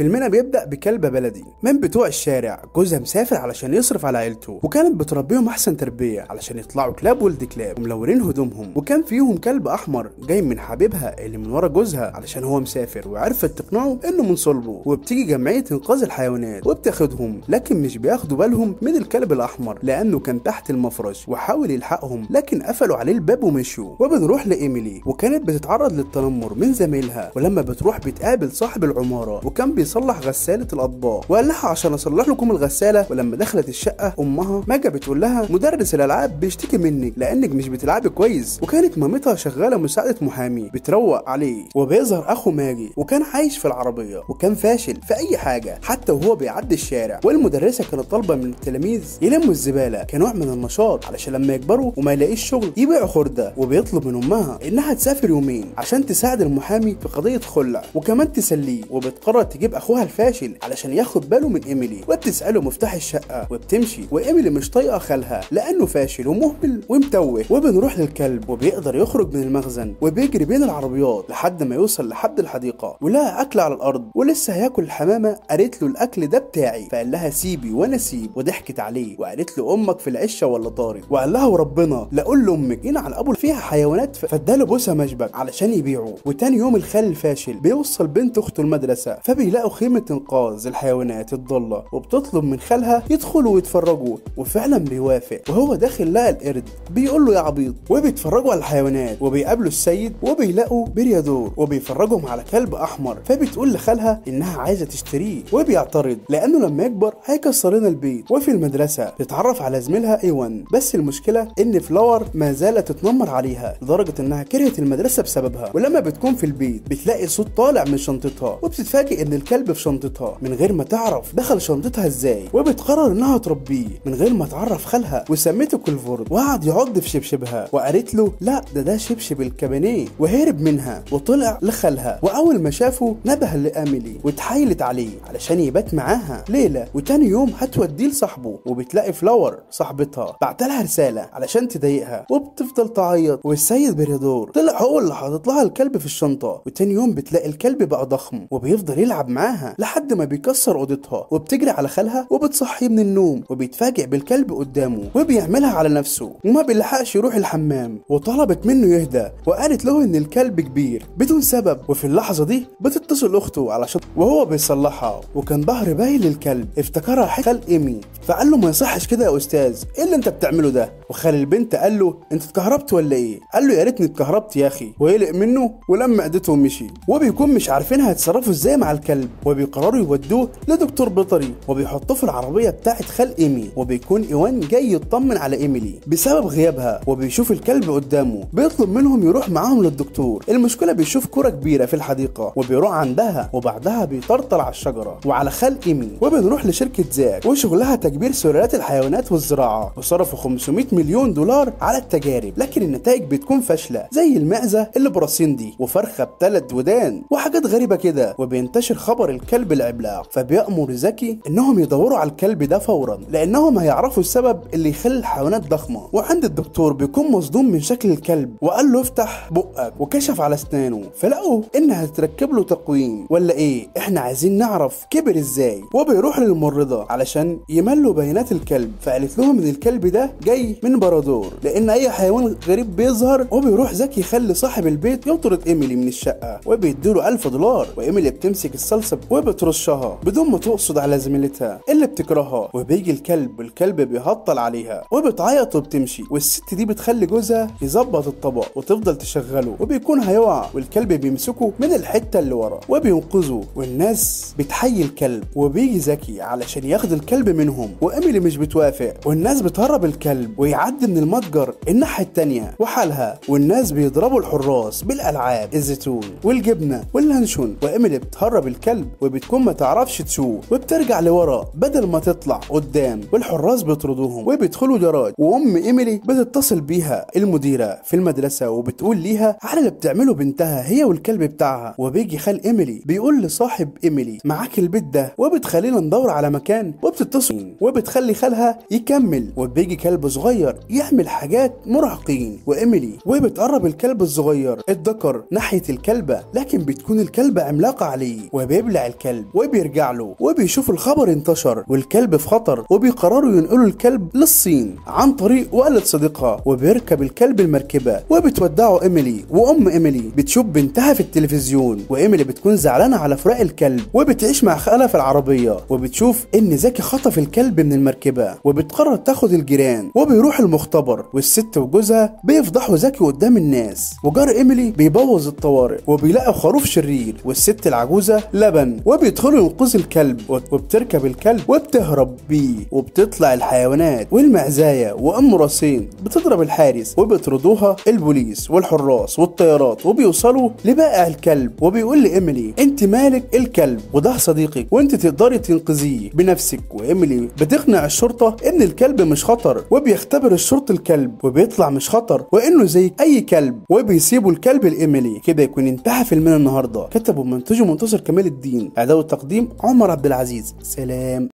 فيلمنا بيبدأ بكلبة بلدي من بتوع الشارع. جوزها مسافر علشان يصرف على عيلته وكانت بتربيهم أحسن تربية علشان يطلعوا كلاب ولد كلاب وملونين هدومهم. وكان فيهم كلب أحمر جاي من حبيبها اللي من ورا جوزها علشان هو مسافر وعرفت تقنعه إنه من صلبه. وبتيجي جمعية إنقاذ الحيوانات وبتاخدهم لكن مش بياخدوا بالهم من الكلب الأحمر لأنه كان تحت المفرش وحاول يلحقهم لكن قفلوا عليه الباب ومشوا. وبنروح لإيميلي وكانت بتتعرض للتنمر من زميلها. ولما بتروح بتقابل صاحب العمارة وكان بيصلح غسالة الأطباق. وقال لها عشان أصلح لكم الغسالة ولما دخلت الشقة أمها ماجا بتقول لها مدرس الألعاب بيشتكي منك لأنك مش بتلعبي كويس. وكانت مامتها شغالة مساعدة محامي بتروق عليه وبيظهر أخو ماجي وكان عايش في العربية وكان فاشل في أي حاجة حتى وهو بيعدي الشارع. والمدرسة كانت طالبة من التلاميذ يلموا الزبالة كنوع من النشاط علشان لما يكبروا وما يلاقيش شغل يبيعوا خردة. وبيطلب من أمها إنها تسافر يومين عشان تساعد المحامي في قضية خلع وكمان تسليه وبتقرر تجيب أخوها الفاشل علشان ياخد باله من إيميلي وبتسأله مفتاح الشقة وبتمشي وإيميلي مش طايقة خالها لأنه فاشل ومهمل ومتوه وبنروح للكلب وبيقدر يخرج من المخزن وبيجري بين العربيات لحد ما يوصل لحد الحديقة ولقى أكل على الأرض ولسه هياكل الحمامه قالت له الأكل ده بتاعي فقال لها سيبي وأنا سيب وضحكت عليه وقالت له أمك في العشة ولا طارق؟ وقال لها وربنا لا قول لأمك هنا على أبو فيها حيوانات فاداله بوسة مشبك علشان يبيعه وتاني يوم الخال الفاشل بيوصل بنت أخته المدرسة فبيلاقوا خيمه إنقاذ الحيوانات الضالة وبتطلب من خالها يدخلوا ويتفرجوا وفعلا بيوافق. وهو داخل لقى القرد بيقول له يا عبيط وبيتفرجوا على الحيوانات وبيقابلوا السيد وبيلاقوا بريادور وبيفرجهم على كلب أحمر. فبتقول لخالها إنها عايزة تشتريه وبيعترض لأنه لما يكبر هيكسر لنا البيت. وفي المدرسة تتعرف على زميلها إيوان. بس المشكلة إن فلاور ما زالت تتنمر عليها لدرجة إنها كرهت المدرسة بسببها. ولما بتكون في البيت بتلاقي صوت طالع من شنطتها وبتتفاجئ إن الكلب في شنطتها. من غير ما تعرف دخل شنطتها إزاي وبتقرر إنها تربيه. من غير ما تعرف خالها وسمته كليفورد. وقعد يعض في شبشبها. وقالت له لا ده ده شبشب الكابانيه وهرب منها. وطلع لخالها. وأول ما شافه نبه لأميلي واتحايلت عليه علشان يبات معاها. ليله وتاني يوم هتوديه لصاحبه. وبتلاقي فلاور صاحبتها بعت لها رسالة علشان تضايقها. وبتفضل تعيط. والسيد بريادور طلع هو اللي حاطط لها الكلب في الشنطة. وتاني يوم بتلاقي الكلب بقى ضخم. وبيفضل يلعب معاها لحد ما بيكسر أوضتها وبتجري على خالها وبتصحيه من النوم وبيتفاجئ بالكلب قدامه وبيعملها على نفسه وما بيلحقش يروح الحمام. وطلبت منه يهدى وقالت له إن الكلب كبير بدون سبب. وفي اللحظة دي بتتصل أخته علشان وهو بيصلحها. وكان ظهر باين للكلب افتكرها خال إيمي. فقال له ما يصحش كده يا أستاذ إيه اللي أنت بتعمله ده؟ وخال البنت قال له أنت اتكهربت ولا إيه؟ قال له يا ريتني اتكهربت يا أخي. ويقلق منه ولما ايدته ومشي وبيكون مش عارفين هيتصرفوا إزاي مع الكلب. وبيقرروا يودوه لدكتور بيطري وبيحطوه في العربية بتاعت خال ايمي وبيكون إيوان جاي يطمن على إيميلي. بسبب غيابها وبيشوف الكلب قدامه بيطلب منهم يروح معاهم للدكتور. المشكلة بيشوف كرة كبيرة في الحديقة وبيروح عندها وبعدها بيطرطر على الشجرة وعلى خال ايمي وبنروح لشركة زاك وشغلها تكبير سلالات الحيوانات والزراعة وصرفوا 500 مليون دولار على التجارب لكن النتائج بتكون فاشلة زي المعزة اللي براسين دي وفرخة بثلاث ودان وحاجات غريبة كده. وبينتشر خبر الكلب العملاق فبيأمر زكي إنهم يدوروا على الكلب ده فورا لأنهم هيعرفوا السبب اللي يخلي الحيوانات ضخمة. وعند الدكتور بيكون مصدوم من شكل الكلب وقال له افتح بقك وكشف على أسنانه فلقوا إنها هتركب له تقويم. ولا إيه؟ إحنا عايزين نعرف كبر إزاي. وبيروح للممرضه علشان يملوا بيانات الكلب فقالت لهم إن الكلب ده جاي من بارادور لأن أي حيوان غريب بيظهر وبيروح زكي يخلي صاحب البيت يطرد إيميلي من الشقة وبيديله 1000 دولار وإيميلي بتمسك الصلصة وبترشها بدون ما تقصد على زميلتها اللي بتكرهها وبيجي الكلب والكلب بيهطل عليها. وبتعيط وبتمشي والست دي بتخلي جوزها يظبط الطبق وتفضل تشغله وبيكون هيقع والكلب بيمسكه من الحتة اللي ورا. وبينقذه والناس بتحيي الكلب وبيجي زكي علشان ياخد الكلب منهم. وإيميلي مش بتوافق والناس بتهرب الكلب ويعدي من المتجر الناحية التانية وحالها. والناس بيضربوا الحراس بالألعاب الزيتون والجبنة واللانشون وإيميلي بتهرب الكلب وبتكون ما تعرفش تسوق. وبترجع لورا بدل ما تطلع قدام والحراس بيطردوهم وبيدخلوا جراج. وأم إيميلي بتتصل بيها المديرة في المدرسة وبتقول ليها على اللي بتعمله بنتها هي والكلب بتاعها. وبيجي خال إيميلي بيقول لصاحب إيميلي معاك البيت ده؟ وبتخلينا ندور على مكان وبتتصل. وبتخلي خالها يكمل. وبيجي كلب صغير يعمل حاجات مراهقين وإيميلي وبتقرب الكلب الصغير الذكر ناحية الكلبة لكن بتكون الكلبة عملاقة عليه. وبيبلع الكلب وبيرجع له وبيشوف الخبر انتشر والكلب في خطر وبيقرروا ينقلوا الكلب للصين عن طريق والد صديقها وبيركب الكلب المركبة وبتودعه إيميلي وأم إيميلي بتشوف بنتها في التلفزيون وإيميلي بتكون زعلانة على فراق الكلب وبتعيش مع خالها في العربية وبتشوف إن زكي خطف الكلب من المركبة وبتقرر تاخد الجيران وبيروح المختبر والست وجوزها بيفضحوا زكي قدام الناس وجار إيميلي بيبوظ الطوارئ وبيلاقوا خروف شرير والست العجوزة لبن وبيدخلوا ينقذوا الكلب وبتركب الكلب وبتهرب بيه وبتطلع الحيوانات والمعزايه وام راسين بتضرب الحارس وبيطردوها البوليس والحراس والطيارات وبيوصلوا لبائع الكلب وبيقول لإيميلي أنت مالك الكلب؟ وده صديقك وأنت تقدري تنقذيه بنفسك. وإيميلي بتقنع الشرطة إن الكلب مش خطر وبيختبر الشرطه الكلب وبيطلع مش خطر وإنه زي أي كلب. وبيسيبوا الكلب لإيميلي كده يكون انتهى فيلمنا النهارده. كتبوا منتجه منتصر كمال الدين. اعداد التقديم. عمر عبد العزيز. سلام.